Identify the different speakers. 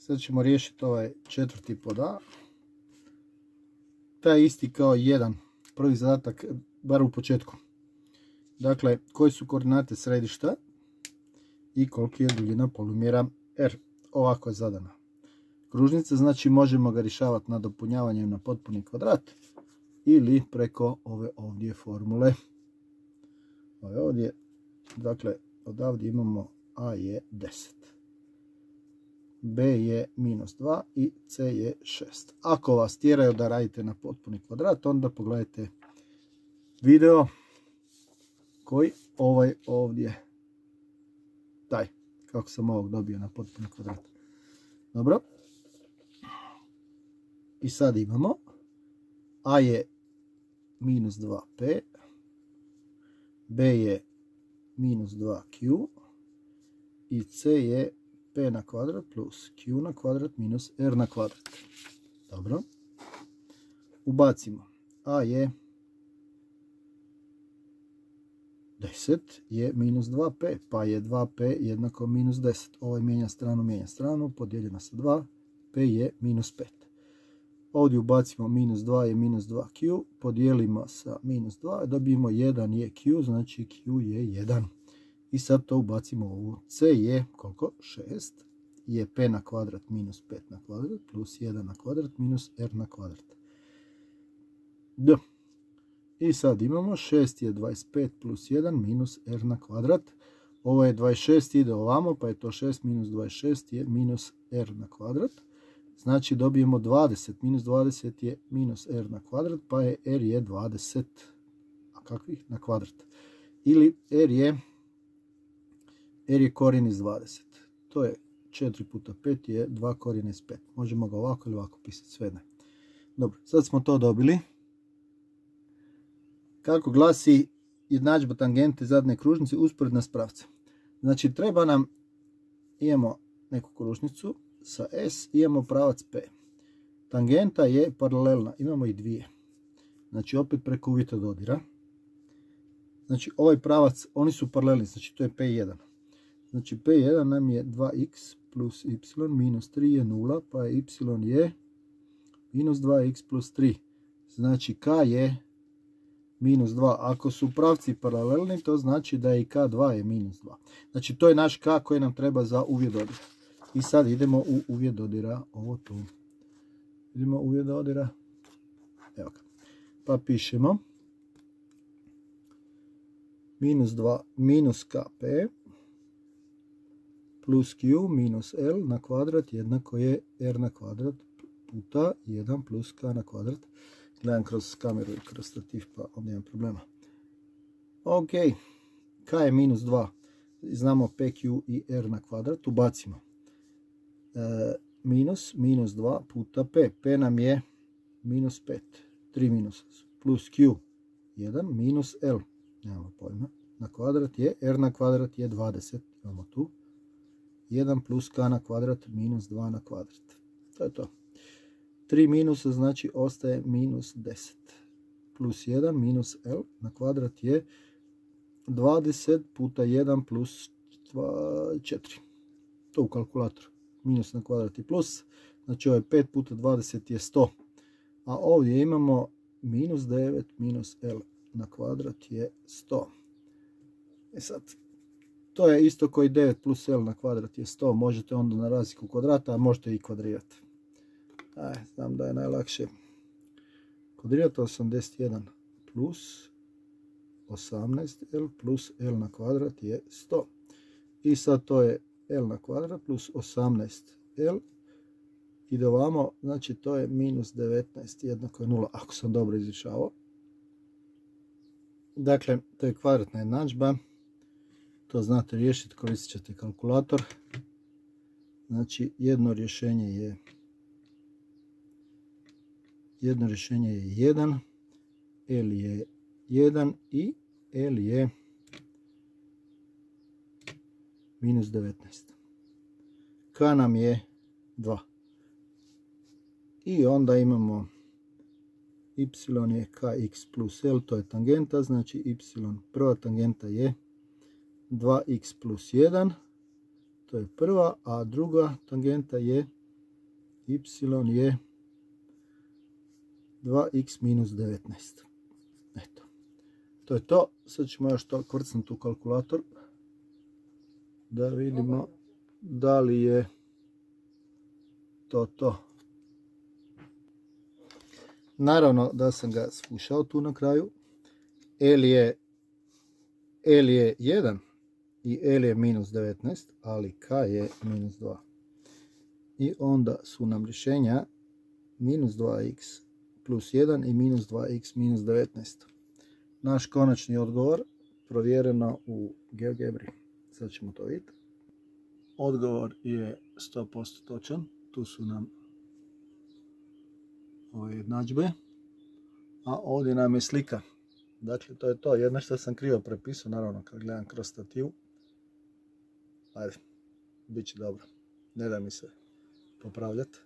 Speaker 1: Sad ćemo riješiti ovaj četvrti pod A. Taj isti kao jedan. Prvi zadatak, bar u početku. Dakle, koji su koordinate središta i koliki je duljina polumjera R. Ovako je zadana. Kružnica, znači možemo ga rješavati nadopunjavanjem na potpuni kvadrat ili preko ove ovdje formule. Ove ovdje, dakle, odavdje imamo A je 10. B je minus 2 i C je 6. Ako vas tjeraju da radite na potpuni kvadrat, onda pogledajte video koji ovaj ovdje taj, kako sam ovog dobio na potpuni kvadrat. Dobro. I sad imamo A je minus 2P, B je minus 2Q i C je P na kvadrat plus Q na kvadrat minus R na kvadrat. Dobro. Ubacimo. A je 10 je minus 2p, pa je 2p jednako minus 10. Ovaj mijenja stranu, mijenja stranu, podijeljena sa 2, p je minus 5. Ovdje ubacimo minus 2 je minus 2q, podijelimo sa minus 2, dobijemo 1 je q, znači q je 1. I sad to ubacimo u ovu. c je koliko? 6 je p na kvadrat minus 5 na kvadrat plus 1 na kvadrat minus r na kvadrat. D. I sad imamo 6 je 25 plus 1 minus r na kvadrat. Ovo je 26 ide ovamo pa je to 6 minus 26 je minus r na kvadrat. Znači dobijemo 20 minus 20 je minus r na kvadrat pa je r je 20. A kakvih? Na kvadrat. Ili r je r je korijen iz 20. To je 4 puta 5 je 2 korijen iz 5. Možemo ga ovako ili ovako pisati, sve ne. Dobro, sad smo to dobili kako glasi jednadžba tangente zadnje kružnice usporedna s pravcem. Znači treba nam, imamo neku kružnicu sa S, imamo pravac P. Tangenta je paralelna, imamo i dvije. Znači opet preko uvjeta dodira. Znači ovaj pravac, oni su paralelni, znači to je P1. Znači P1 nam je 2x plus y minus 3 je 0, pa je y je minus 2x plus 3. Znači k je minus 2. Ako su pravci paralelni, to znači da i K2 je minus 2. Znači to je naš K koji nam treba za uvjet dodira. I sad idemo u uvjet dodira, ovo tu. Idemo u uvjet dodira. Evo ga. Pa pišemo minus 2 minus KP plus Q minus L na kvadrat jednako je R na kvadrat puta 1 plus K na kvadrat. Gledam kroz kameru i kroz stativ pa ovdje problema. Ok, k je minus 2, znamo pq i r na kvadrat, ubacimo. E, minus, minus 2 puta p, p nam je minus 5, 3 minusa plus q, 1 minus l, nemamo pojma, na kvadrat je, r na kvadrat je 20, imamo tu, 1 plus k na kvadrat minus 2 na kvadrat. To je to. 3 minusa znači ostaje minus 10. Plus 1 minus L na kvadrat je 20 puta 1 plus 4. To u kalkulatoru. Minus na kvadrat i plus. Znači ovo je 5 puta 20 je 100. A ovdje imamo minus 9 minus L na kvadrat je 100. E sad, to je isto koji 9 plus L na kvadrat je 100. Možete onda na razliku kvadrata, a možete i kvadrirati. Aj, znam da je najlakše. Kodrirati 81 plus 18L plus L na kvadrat je 100. I sad to je L na kvadrat plus 18L. Ide ovamo, znači to je minus 19 jednako je 0, ako sam dobro izrišavao. Dakle, to je kvadratna jednadžba. To znate riješiti, koristit ćete kalkulator. Znači, jedno rješenje je jedno rješenje je 1, L je 1 i L je minus 19. K nam je 2. I onda imamo y je kx plus l, to je tangenta, znači y prva tangenta je 2x plus 1, to je prva, a druga tangenta je y je 2x minus 19. Eto. To je to. Sad ćemo još to kvrcnuti u kalkulator. Da vidimo da li je to to. Naravno da sam ga slušao tu na kraju. L je, L je 1 i L je minus 19, ali K je minus 2. I onda su nam rješenja minus 2x plus 1 i minus 2x minus 19. Naš konačni odgovor provjereno u GeoGebri. Sad ćemo to vidjeti. Odgovor je 100% točan. Tu su nam ove jednadžbe. A ovdje nam je slika. Dakle, to je to. Jedno što sam krivo prepisao, naravno, kad gledam kroz stativu. Ajde, bit će dobro. Ne da mi se popravljati.